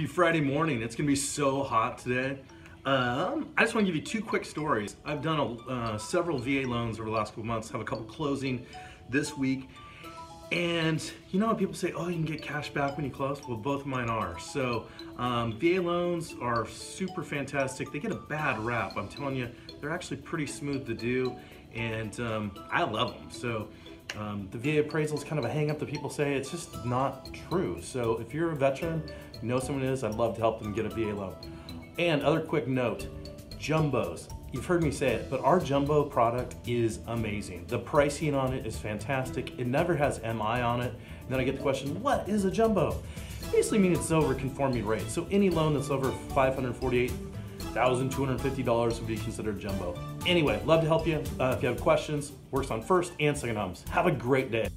Happy Friday morning. It's gonna be so hot today. Um, I just wanna give you two quick stories. I've done a, uh, several VA loans over the last couple months, have a couple closing this week. And you know people say, oh, you can get cash back when you close? Well, both of mine are. So um, VA loans are super fantastic. They get a bad rap. I'm telling you, they're actually pretty smooth to do. And um, I love them. So um, the VA appraisal is kind of a hang up that people say. It's just not true. So if you're a veteran, you know someone is, I'd love to help them get a VA loan. And other quick note, jumbos. You've heard me say it, but our jumbo product is amazing. The pricing on it is fantastic. It never has MI on it. And then I get the question, what is a jumbo? Basically means it's over conforming rate. So any loan that's over 548 $1,250 would be considered jumbo. Anyway, love to help you. Uh, if you have questions, works on first and second homes. Have a great day.